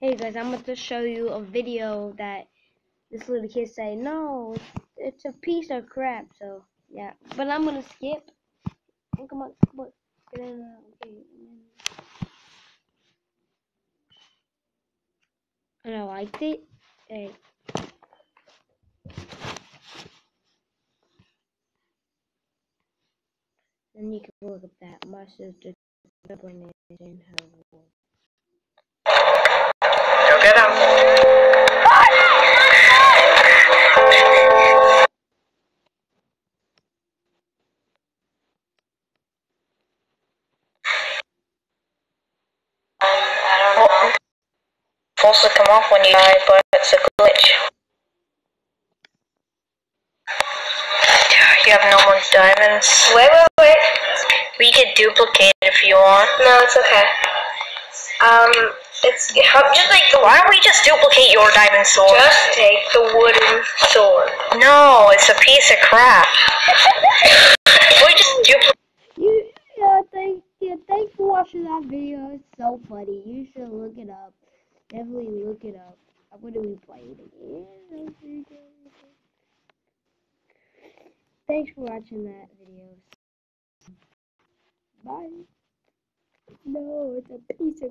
Hey guys, I'm about to show you a video that this little kid say, no, it's, a piece of crap. So yeah, but I'm gonna skip. Oh, come on, come on. And I liked it. Hey. And you can look up that my sister her Supposed to come off when you die, but it's a glitch. You have no more diamonds. Wait, wait, wait. We could duplicate if you want. No, it's okay. Um, it's Just like, why don't we just duplicate your diamond sword? just take the wooden sword. No, it's a piece of crap. we just duplicate. You, yeah, thank, yeah, thanks for watching that video. It's so funny. You should look it up. Definitely look it up. I'm gonna be playing it again. Thanks for watching that video. Bye. No, it's a piece of